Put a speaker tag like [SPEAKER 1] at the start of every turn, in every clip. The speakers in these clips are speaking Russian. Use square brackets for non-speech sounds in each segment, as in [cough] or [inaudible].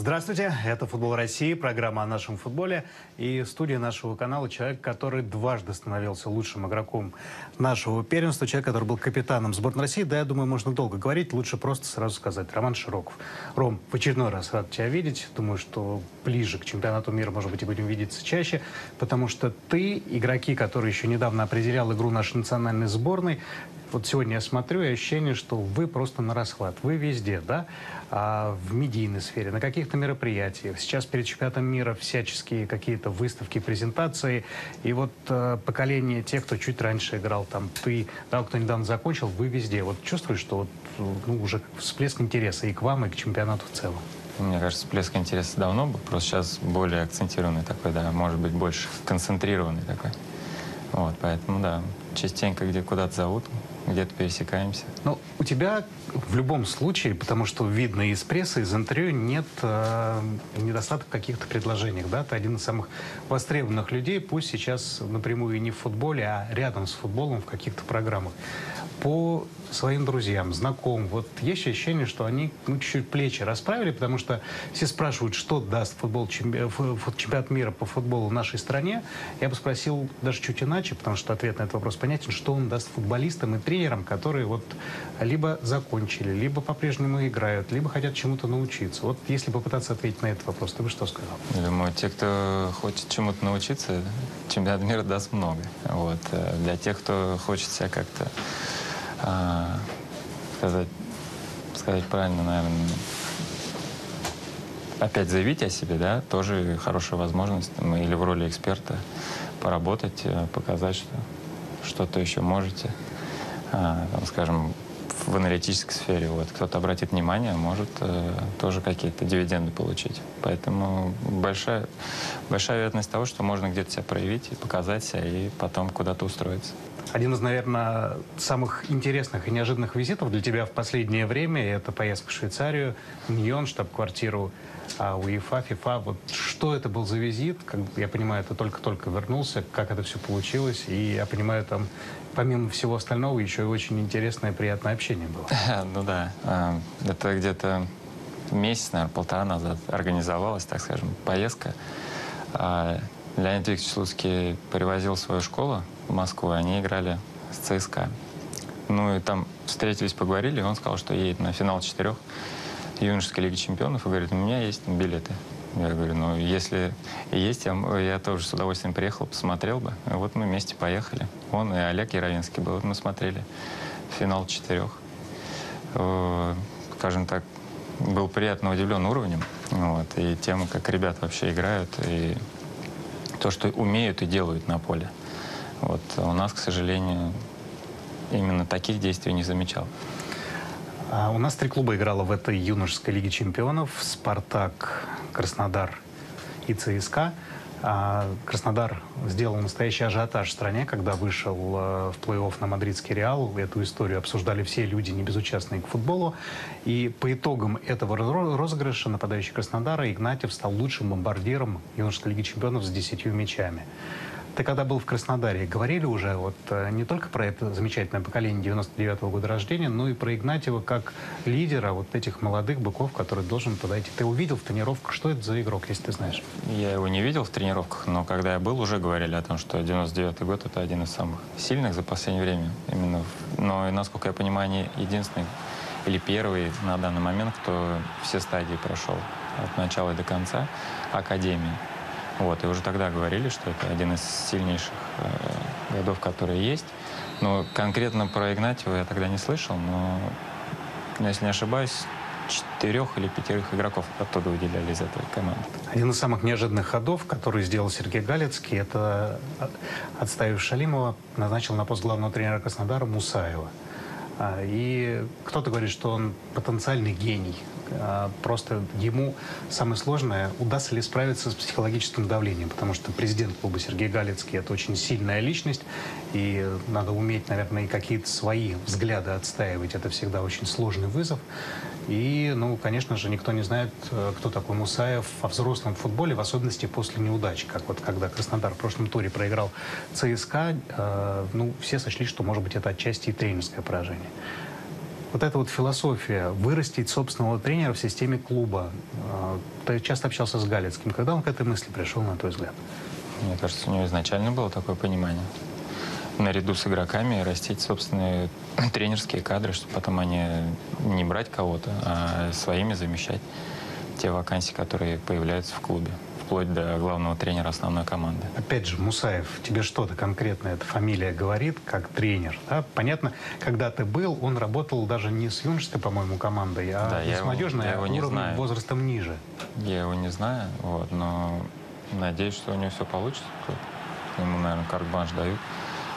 [SPEAKER 1] Здравствуйте, это «Футбол России», программа о нашем футболе. И в студии нашего канала человек, который дважды становился лучшим игроком нашего первенства, человек, который был капитаном сборной России. Да, я думаю, можно долго говорить, лучше просто сразу сказать. Роман Широков. Ром, в очередной раз рад тебя видеть. Думаю, что ближе к чемпионату мира, может быть, и будем видеться чаще, потому что ты, игроки, которые еще недавно определял игру нашей национальной сборной, вот сегодня я смотрю, и ощущение, что вы просто на расхват. Вы везде, да? А в медийной сфере, на каких-то мероприятиях. Сейчас перед чемпионатом мира всяческие какие-то выставки, презентации. И вот э, поколение тех, кто чуть раньше играл, там, ты, да, кто недавно закончил, вы везде. Вот чувствуешь, что вот, ну, уже всплеск интереса и к вам, и к чемпионату в целом?
[SPEAKER 2] Мне кажется, всплеск интереса давно был, просто сейчас более акцентированный такой, да, может быть, больше концентрированный такой. Вот, поэтому, да, частенько где куда-то зовут, где-то пересекаемся.
[SPEAKER 1] Ну, у тебя в любом случае, потому что видно из прессы, из интервью, нет э, недостатка в каких-то предложениях, да? Ты один из самых востребованных людей, пусть сейчас напрямую не в футболе, а рядом с футболом в каких-то программах. По своим друзьям, знакомым, вот есть ощущение, что они ну, чуть-чуть плечи расправили, потому что все спрашивают, что даст футбол, чемпионат мира по футболу в нашей стране. Я бы спросил даже чуть иначе, потому что ответ на этот вопрос понятен, что он даст футболистам и тренерам, которые вот либо закончили, либо по-прежнему играют, либо хотят чему-то научиться. Вот если попытаться ответить на этот вопрос, ты бы что сказал?
[SPEAKER 2] Я думаю, те, кто хочет чему-то научиться, чемпионат мира даст много. Вот. Э, для тех, кто хочет себя как-то а, сказать, сказать правильно, наверное, опять заявить о себе, да, тоже хорошая возможность, мы или в роли эксперта поработать, э, показать, что что-то еще можете, а, там, скажем, в аналитической сфере. Вот кто-то обратит внимание, может э, тоже какие-то дивиденды получить. Поэтому большая, большая вероятность того, что можно где-то себя проявить показать себя, и потом куда-то устроиться.
[SPEAKER 1] Один из, наверное, самых интересных и неожиданных визитов для тебя в последнее время – это поездка в Швейцарию, Ньон, штаб-квартиру а, УЕФА, ФИФА. Вот что это был за визит? Как, я понимаю, ты только-только вернулся, как это все получилось. И я понимаю, там, помимо всего остального, еще и очень интересное и приятное общение было. [laughs]
[SPEAKER 2] Ну да, а, это где-то месяц, наверное, полтора назад организовалась, так скажем, поездка. Леонид Викторович Слуцкий привозил свою школу в Москву, они играли с ЦСКА. Ну и там встретились, поговорили, и он сказал, что едет на финал четырех юношеской лиги чемпионов, и говорит, у меня есть билеты. Я говорю, ну, если есть, я, я тоже с удовольствием приехал, посмотрел бы. И вот мы вместе поехали. Он и Олег Яровинский был. Вот мы смотрели финал четырех. Э, скажем так, был приятно удивлен уровнем. Вот, и тем, как ребята вообще играют. И то, что умеют и делают на поле. Вот. У нас, к сожалению, именно таких действий не замечал.
[SPEAKER 1] А у нас три клуба играло в этой юношеской лиге чемпионов. «Спартак», «Краснодар» и «ЦСКА». А Краснодар сделал настоящий ажиотаж в стране, когда вышел э, в плей-офф на мадридский Реал. Эту историю обсуждали все люди, не безучастные к футболу. И по итогам этого розыгрыша нападающий Краснодара Игнатьев стал лучшим бомбардиром юношеской лиги чемпионов с десятью мячами. Ты когда был в Краснодаре, говорили уже вот э, не только про это замечательное поколение 99 -го года рождения, но и про Игнатьева как лидера вот этих молодых быков, который должен подойти. Ты увидел в тренировках, что это за игрок, если ты знаешь?
[SPEAKER 2] Я его не видел в тренировках, но когда я был, уже говорили о том, что 99 год это один из самых сильных за последнее время. Именно, но, насколько я понимаю, они единственный или первый на данный момент, кто все стадии прошел от начала до конца Академии. Вот, и уже тогда говорили, что это один из сильнейших э, годов, которые есть. Но конкретно про Игнатьева я тогда не слышал, но, если не ошибаюсь, четырех или пятерых игроков оттуда выделяли из этой команды.
[SPEAKER 1] Один из самых неожиданных ходов, который сделал Сергей Галицкий, это отставив Шалимова, назначил на пост главного тренера Краснодара Мусаева. А, и кто-то говорит, что он потенциальный гений. А, просто ему самое сложное, удастся ли справиться с психологическим давлением, потому что президент клуба Сергей Галицкий – это очень сильная личность, и надо уметь, наверное, и какие-то свои взгляды отстаивать. Это всегда очень сложный вызов. И, ну, конечно же, никто не знает, э, кто такой Мусаев во взрослом футболе, в особенности после неудачи. Как вот когда Краснодар в прошлом туре проиграл ЦСКА, э, ну, все сочли, что, может быть, это отчасти и тренерское поражение. Вот эта вот философия вырастить собственного тренера в системе клуба. А, Ты часто общался с Галицким. Когда он к этой мысли пришел, на твой взгляд?
[SPEAKER 2] Мне кажется, у него изначально было такое понимание. Наряду с игроками растить собственные [clears throat] тренерские кадры, чтобы потом они не брать кого-то, а своими замещать те вакансии, которые появляются в клубе, вплоть до главного тренера основной команды.
[SPEAKER 1] Опять же, Мусаев, тебе что-то конкретно эта фамилия говорит, как тренер? Да? Понятно, когда ты был, он работал даже не с юношеской, по-моему, командой, а
[SPEAKER 2] Да,
[SPEAKER 1] с
[SPEAKER 2] его-
[SPEAKER 1] молодежной,
[SPEAKER 2] я
[SPEAKER 1] а
[SPEAKER 2] его не
[SPEAKER 1] уровнем
[SPEAKER 2] знаю.
[SPEAKER 1] возрастом ниже.
[SPEAKER 2] Я его не знаю, вот, но надеюсь, что у него все получится. Ему, наверное, карт-бланш дают.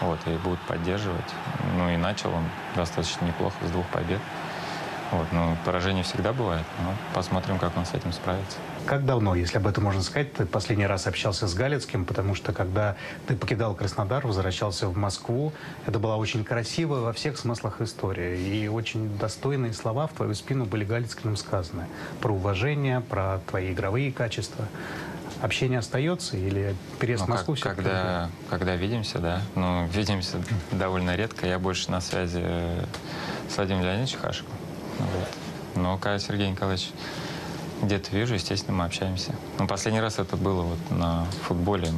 [SPEAKER 2] Вот, и будут поддерживать. Ну и начал он достаточно неплохо, с двух побед. Вот, ну, поражение всегда бывает, но посмотрим, как он с этим справится.
[SPEAKER 1] Как давно, если об этом можно сказать, ты последний раз общался с Галицким, потому что когда ты покидал Краснодар, возвращался в Москву, это была очень красивая во всех смыслах история. И очень достойные слова в твою спину были Галицким сказаны. Про уважение, про твои игровые качества. Общение остается или переезд
[SPEAKER 2] Ну,
[SPEAKER 1] в Москву
[SPEAKER 2] как- когда, когда видимся, да. Ну, видимся [laughs] довольно редко. Я больше на связи э, с Владимиром Леонидовичем Хашиком. Вот. Но когда Сергей Николаевич где-то вижу, естественно, мы общаемся. Ну, последний раз это было вот на футболе.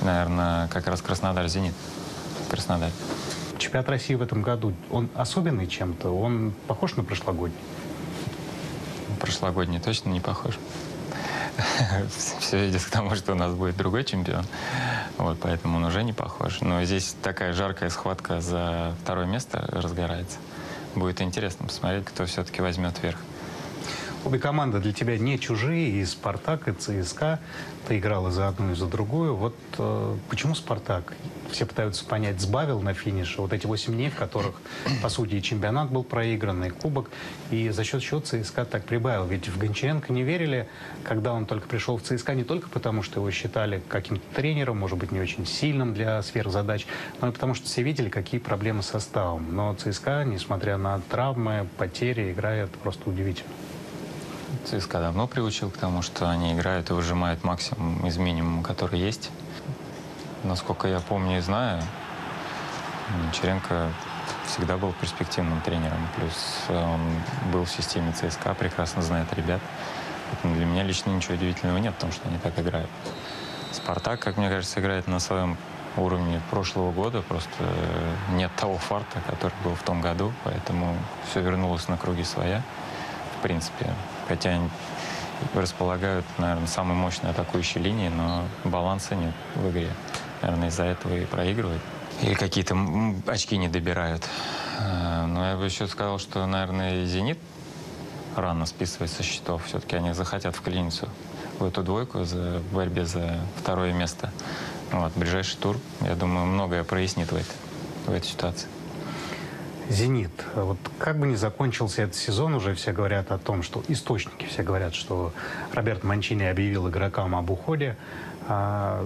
[SPEAKER 2] Наверное, как раз Краснодар-Зенит. Краснодар.
[SPEAKER 1] Чемпионат России в этом году, он особенный чем-то? Он похож на прошлогодний?
[SPEAKER 2] Прошлогодний точно не похож. [laughs] Все идет к тому, что у нас будет другой чемпион. Вот, поэтому он уже не похож. Но здесь такая жаркая схватка за второе место разгорается. Будет интересно посмотреть, кто все-таки возьмет верх.
[SPEAKER 1] Обе команды для тебя не чужие, и «Спартак», и «ЦСКА». Ты играл и за одну, и за другую. Вот э, почему «Спартак»? Все пытаются понять, сбавил на финише вот эти 8 дней, в которых, по сути, и чемпионат был проигран, и кубок. И за счет чего ЦСКА так прибавил. Ведь в Гончаренко не верили, когда он только пришел в ЦСКА, не только потому, что его считали каким-то тренером, может быть, не очень сильным для сверхзадач, но и потому, что все видели, какие проблемы с составом. Но ЦСКА, несмотря на травмы, потери, играет просто удивительно.
[SPEAKER 2] ЦСКА давно приучил к тому, что они играют и выжимают максимум из минимума, который есть. Насколько я помню и знаю, Черенко всегда был перспективным тренером. Плюс он был в системе ЦСКА, прекрасно знает ребят. Поэтому для меня лично ничего удивительного нет в том, что они так играют. «Спартак», как мне кажется, играет на своем уровне прошлого года. Просто нет того фарта, который был в том году. Поэтому все вернулось на круги своя, в принципе. Хотя они располагают, наверное, самой мощной атакующей линией, но баланса нет в игре. Наверное, из-за этого и проигрывают. Или какие-то очки не добирают. Э, Но я бы еще сказал, что, наверное, и «Зенит» рано списывать со счетов. Все-таки они захотят вклиниться в эту двойку за, в борьбе за второе место. Вот, ближайший тур, я думаю, многое прояснит в этой, в этой ситуации.
[SPEAKER 1] «Зенит». Вот как бы ни закончился этот сезон, уже все говорят о том, что источники все говорят, что Роберт Манчини объявил игрокам об уходе. А,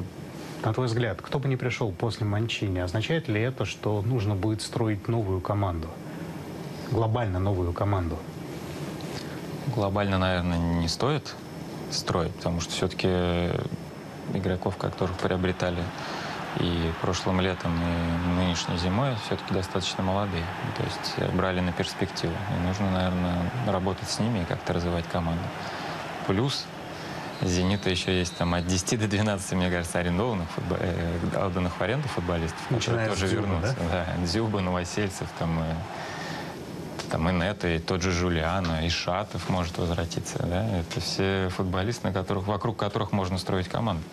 [SPEAKER 1] на твой взгляд, кто бы ни пришел после Манчини, означает ли это, что нужно будет строить новую команду? Глобально новую команду?
[SPEAKER 2] Глобально, наверное, не стоит строить, потому что все-таки игроков, которых приобретали и прошлым летом, и нынешней зимой, все-таки достаточно молодые. То есть брали на перспективу. И нужно, наверное, работать с ними и как-то развивать команду. Плюс «Зенита» еще есть там от 10 до 12, мне кажется, арендованных, футбо- э, отданных в аренду футболистов, которые
[SPEAKER 1] Начиная с
[SPEAKER 2] тоже вернутся.
[SPEAKER 1] да?
[SPEAKER 2] Да, Дзюба, Новосельцев, там, э, там и Нета, и тот же Жулиано, и Шатов может возвратиться. Да? Это все футболисты, на которых, вокруг которых можно строить команду.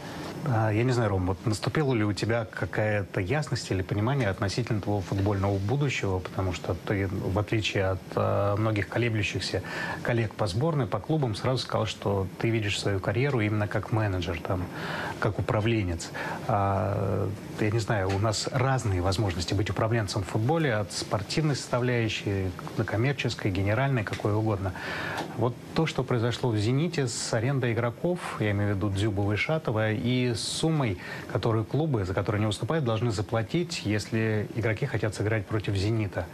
[SPEAKER 1] А, Я не знаю, Ром, вот наступила ли у тебя какая-то ясность или понимание относительно твоего футбольного будущего, потому что ты, в отличие от э, многих колеблющихся коллег по сборной, по клубам, сразу сказал, что ты видишь свою карьеру именно как менеджер, там, как управленец. А, я не знаю, у нас разные возможности быть управленцем в футболе, от спортивной составляющей до коммерческой, генеральной, какой угодно. Вот то, что произошло в «Зените» с арендой игроков, я имею в виду Дзюбова и Шатова, и с суммой, которую клубы, за которые они выступают, должны заплатить, если игроки хотят сыграть против «Зенита».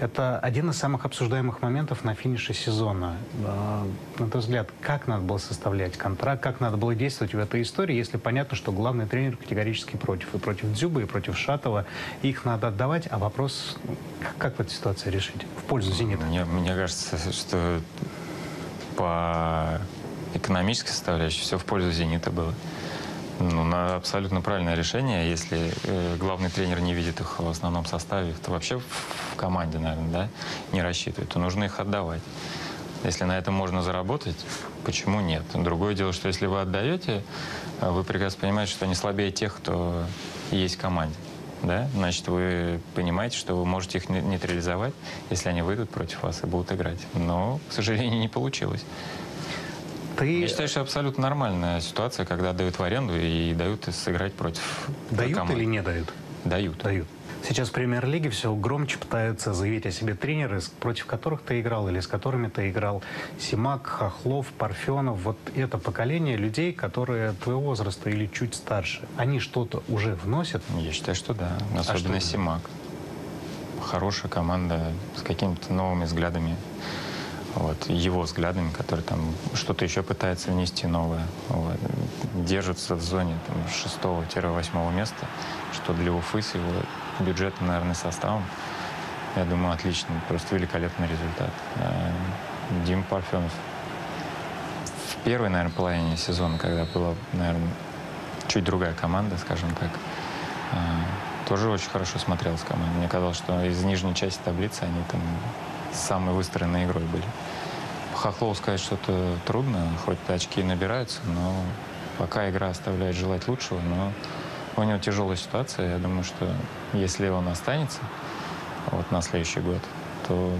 [SPEAKER 1] Это один из самых обсуждаемых моментов на финише сезона. А, На твой взгляд, как надо было составлять контракт, как надо было действовать в этой истории, если понятно, что главный тренер категорически против. И против Дзюба, и против Шатова. Их надо отдавать, а вопрос, как, как в этой ситуации решить? В пользу «Зенита».
[SPEAKER 2] Мне, мне кажется, что по экономической составляющей все в пользу «Зенита» было. Ну, на абсолютно правильное решение. Если э, главный тренер не видит их в основном составе, то вообще в, команде, наверное, да, не рассчитывает, то нужно их отдавать. Если на этом можно заработать, почему нет? Другое дело, что если вы отдаете, э, вы прекрасно понимаете, что они слабее тех, кто есть в команде. Да? Значит, вы понимаете, что вы можете их не- нейтрализовать, если они выйдут против вас и будут играть. Но, к сожалению, не получилось.
[SPEAKER 1] Ты
[SPEAKER 2] Я считаю, что абсолютно нормальная ситуация, когда дают в аренду и дают сыграть против
[SPEAKER 1] дают
[SPEAKER 2] команд.
[SPEAKER 1] или не дают?
[SPEAKER 2] Дают.
[SPEAKER 1] Дают. Сейчас в премьер-лиге все громче пытаются заявить о себе тренеры, против которых ты играл или с которыми ты играл. Симак, Хохлов, Парфенов. Вот это поколение людей, которые твоего возраста или чуть старше. Они что-то уже вносят.
[SPEAKER 2] Я считаю, что да. Особенно
[SPEAKER 1] А что?
[SPEAKER 2] Симак. Хорошая команда с какими-то новыми взглядами. Вот, его взглядами, которые там что-то еще пытается внести новое. Вот. Держится в зоне там, 6-8 места, что для Уфы с его бюджетом, наверное, составом, я думаю, отличный, просто великолепный результат. Э, Дим Парфенов в первой, наверное, половине сезона, когда была, наверное, чуть другая команда, скажем так, а, тоже очень хорошо смотрелась команда. Мне казалось, что из нижней части таблицы они там самой выстроенной игрой были. По Хохлову сказать что-то трудно, хоть очки и набираются, но пока игра оставляет желать лучшего, но у него тяжелая ситуация. Я думаю, что если он останется вот, на следующий год, то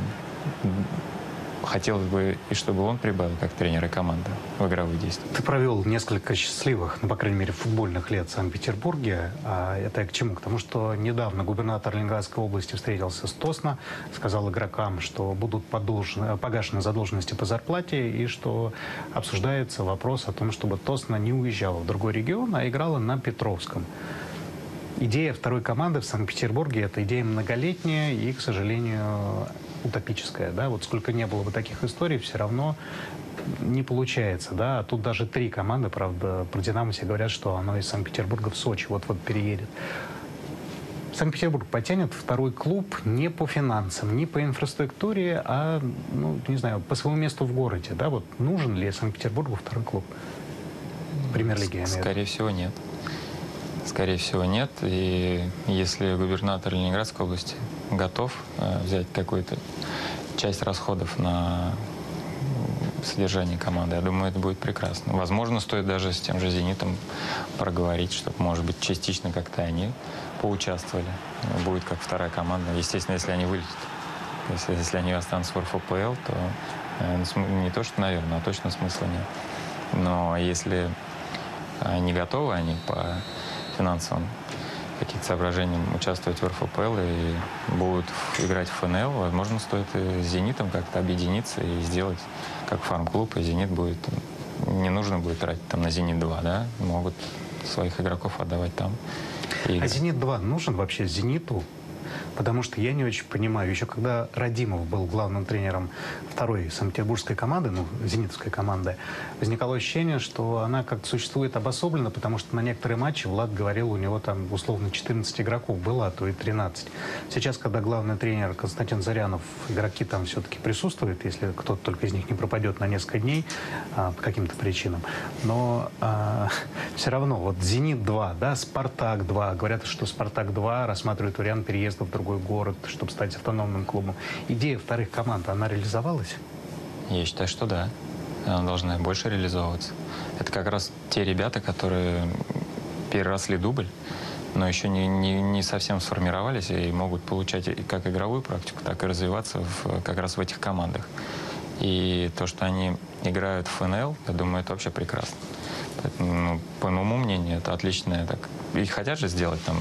[SPEAKER 2] хотелось бы и чтобы он прибавил как тренер и команда в игровые действия.
[SPEAKER 1] Ты провел несколько счастливых, ну, по крайней мере, футбольных лет в Санкт-Петербурге. А это к чему? К тому, что недавно губернатор Ленинградской области встретился с Тосно, сказал игрокам, что будут подолж- погашены задолженности по зарплате и что обсуждается вопрос о том, чтобы Тосно не уезжала в другой регион, а играла на Петровском. Идея второй команды в Санкт-Петербурге – это идея многолетняя и, к сожалению, утопическая. Да? Вот сколько не было бы таких историй, все равно не получается. Да? А тут даже три команды, правда, про «Динамо» все говорят, что оно из Санкт-Петербурга в Сочи вот-вот переедет. Санкт-Петербург потянет второй клуб не по финансам, не по инфраструктуре, а, ну, не знаю, по своему месту в городе. Да? Вот нужен ли Санкт-Петербургу второй клуб? Премьер-лиги.
[SPEAKER 2] Скорее всего, нет. Скорее всего, нет. И если губернатор Ленинградской области готов э, взять какую-то часть расходов на содержание команды, я думаю, это будет прекрасно. Возможно, стоит даже с тем же «Зенитом» проговорить, чтобы, может быть, частично как-то они поучаствовали. Будет как вторая команда. Естественно, если они вылетят. Если, если они останутся в РФПЛ, то э, см- не то, что, наверное, а точно смысла нет. Но если а, не готовы они по финансовым каким-то соображениям участвовать в РФПЛ и будут играть в ФНЛ, возможно, стоит и с «Зенитом» как-то объединиться и сделать как фарм-клуб, и «Зенит» будет... Не нужно будет тратить там на «Зенит-2», да? Могут своих игроков отдавать там. И
[SPEAKER 1] А
[SPEAKER 2] играть.
[SPEAKER 1] «Зенит-2» нужен вообще «Зениту»? Потому что я не очень понимаю, еще когда Радимов был главным тренером второй санкт-петербургской команды, ну, зенитовской команды, возникало ощущение, что она как-то существует обособленно, потому что на некоторые матчи Влад говорил, у него там условно 14 игроков было, а то и 13. Сейчас, когда главный тренер Константин Зарянов, игроки там все-таки присутствуют, если кто-то только из них не пропадет на несколько дней а, по каким-то причинам. Но все равно, вот «Зенит-2», да, «Спартак-2», говорят, что «Спартак-2» рассматривает вариант переезда в другой город, чтобы стать автономным клубом. Идея вторых команд, она реализовалась?
[SPEAKER 2] Я считаю, что да. Она должна больше реализовываться. Это как раз те ребята, которые переросли дубль, но еще не, не, не совсем сформировались и могут получать как игровую практику, так и развиваться в, как раз в этих командах. И то, что они играют в ФНЛ, я думаю, это вообще прекрасно. Поэтому, ну, по моему мнению, это отличное. Так, и хотят же сделать там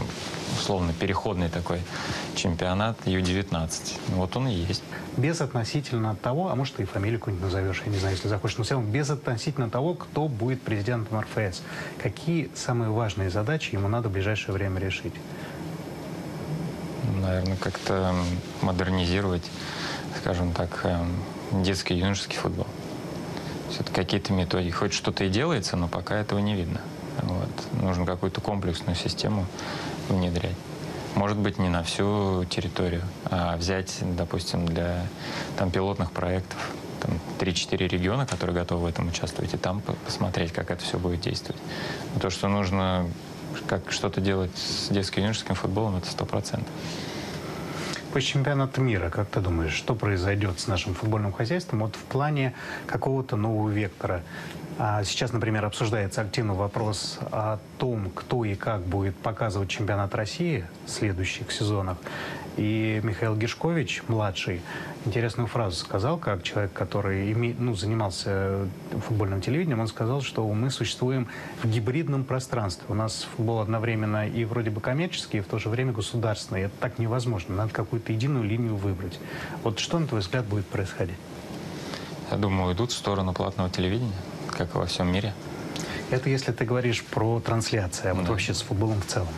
[SPEAKER 2] условно переходный такой чемпионат Ю-19. Вот он и есть.
[SPEAKER 1] Без относительно того, а может, и фамилию какую-нибудь назовешь, я не знаю, если захочешь, но в целом без относительно того, кто будет президентом РФС. Какие самые важные задачи ему надо в ближайшее время решить?
[SPEAKER 2] наверное, как-то модернизировать, скажем так, эм, детский юношеский футбол. Все-таки какие-то методики. Хоть что-то и делается, но пока этого не видно. Вот. Нужно какую-то комплексную систему внедрять. Может быть, не на всю территорию, а взять, допустим, для там, пилотных проектов там, 3-4 региона, которые готовы в этом участвовать, и там посмотреть, как это все будет действовать. То, что нужно как что-то делать с детским юношеским футболом, это сто процентов.
[SPEAKER 1] По чемпионату мира, как ты думаешь, что произойдет с нашим футбольным хозяйством вот в плане какого-то нового вектора? А сейчас, например, обсуждается активно вопрос о том, кто и как будет показывать чемпионат России в следующих сезонах. И Михаил Гишкович, младший, интересную фразу сказал, как человек, который ну, занимался футбольным телевидением, он сказал, что мы существуем в гибридном пространстве. У нас футбол одновременно и вроде бы коммерческий, и в то же время государственный. Это так невозможно. Надо какую-то единую линию выбрать. Вот что, на твой взгляд, будет происходить?
[SPEAKER 2] Я думаю, идут в сторону платного телевидения, как и во всем мире.
[SPEAKER 1] Это если ты говоришь про трансляции, а вот да. вообще с футболом в целом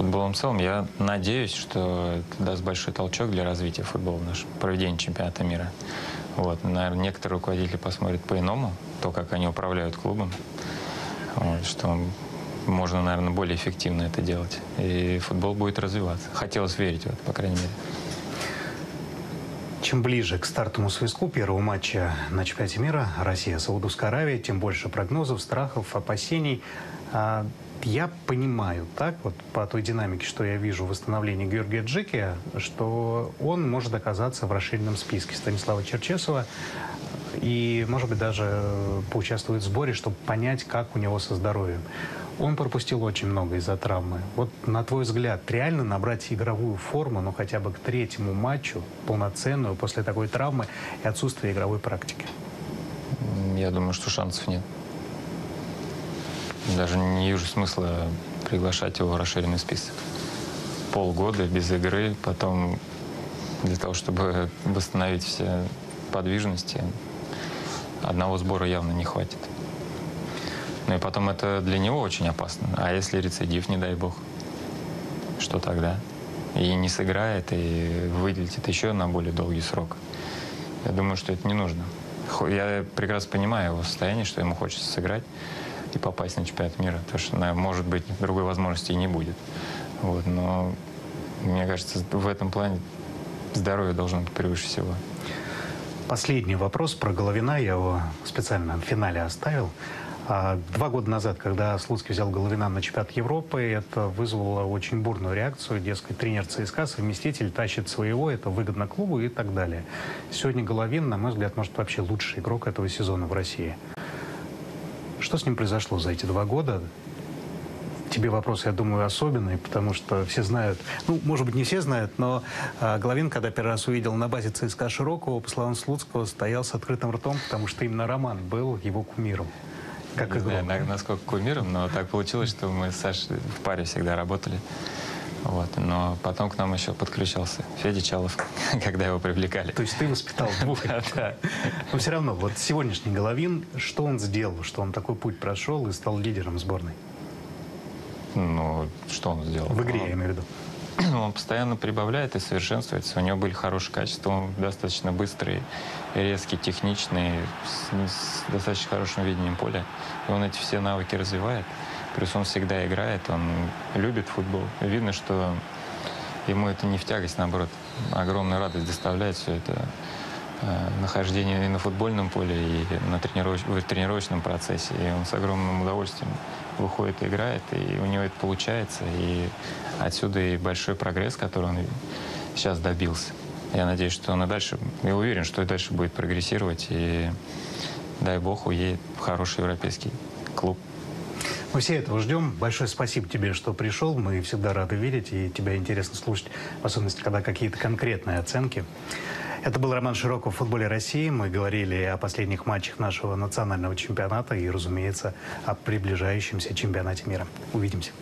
[SPEAKER 2] футболом в целом. Я надеюсь, что это даст большой толчок для развития футбола в нашем проведении чемпионата мира. Вот. Наверное, некоторые руководители посмотрят по-иному, то, как они управляют клубом, вот, что можно, наверное, более эффективно это делать. И футбол будет развиваться. Хотелось верить в это, по крайней мере.
[SPEAKER 1] Чем ближе к стартовому свистку первого матча на чемпионате мира Россия-Саудовская Аравия, тем больше прогнозов, страхов, опасений. А я понимаю, так, вот по той динамике, что я вижу в восстановлении Георгия Джики, что он может оказаться в расширенном списке Станислава Черчесова и, может быть, даже поучаствует в сборе, чтобы понять, как у него со здоровьем. Он пропустил очень много из-за травмы. Вот, на твой взгляд, реально набрать игровую форму, ну, хотя бы к третьему матчу, полноценную, после такой травмы и отсутствия игровой практики?
[SPEAKER 2] Я думаю, что шансов нет. Даже не вижу смысла приглашать его в расширенный список. Полгода без игры, потом для того, чтобы восстановить все подвижности, одного сбора явно не хватит. Ну и потом это для него очень опасно. А если рецидив, не дай бог, что тогда? И не сыграет, и выделит еще на более долгий срок. Я думаю, что это не нужно. Я прекрасно понимаю его состояние, что ему хочется сыграть и попасть на чемпионат мира. Потому что, может быть, другой возможности и не будет. Вот, но мне кажется, в этом плане здоровье должно быть превыше всего.
[SPEAKER 1] Последний вопрос про Головина. Я его специально в финале оставил. А, два года назад, когда Слуцкий взял Головина на чемпионат Европы, это вызвало очень бурную реакцию. Дескать, тренер ЦСКА, совместитель, тащит своего, это выгодно клубу и так далее. Сегодня Головин, на мой взгляд, может вообще лучший игрок этого сезона в России. Что с ним произошло за эти два года? Тебе вопрос, я думаю, особенный, потому что все знают, ну, может быть, не все знают, но э, Головин, когда первый раз увидел на базе ЦСКА Широкого, по словам Слуцкого, стоял с открытым ртом, потому что именно Роман был его кумиром.
[SPEAKER 2] Как не знаю, насколько кумиром, но так получилось, что мы с Сашей в паре всегда работали. Вот. Но потом к нам еще подключался Федя Чалов, [laughs] когда его привлекали.
[SPEAKER 1] То есть ты воспитал [laughs] двух Но все равно, вот сегодняшний Головин, что он сделал, что он такой путь прошел и стал лидером сборной?
[SPEAKER 2] Ну, что он сделал?
[SPEAKER 1] В игре, я имею в виду. [clears throat]
[SPEAKER 2] Он постоянно прибавляет и совершенствуется. У него были хорошие качества, он достаточно быстрый, резкий, техничный, с, с достаточно хорошим видением поля. И он эти все навыки развивает. Плюс он всегда играет, он любит футбол. Видно, что ему это не в тягость, наоборот, огромную радость доставляет все это э, нахождение и на футбольном поле, и на тренировоч... в тренировочном процессе. И он с огромным удовольствием выходит и играет, и у него это получается. И отсюда и большой прогресс, который он сейчас добился. Я надеюсь, что он и дальше, я уверен, что и дальше будет прогрессировать, и дай бог уедет в хороший европейский клуб.
[SPEAKER 1] Мы все этого ждем. Большое спасибо тебе, что пришел. Мы всегда рады видеть, и тебя интересно слушать, в особенности, когда какие-то конкретные оценки. Это был Роман Широков в футболе России. Мы говорили о последних матчах нашего национального чемпионата и, разумеется, о приближающемся чемпионате мира. Увидимся.